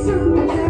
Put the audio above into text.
isso.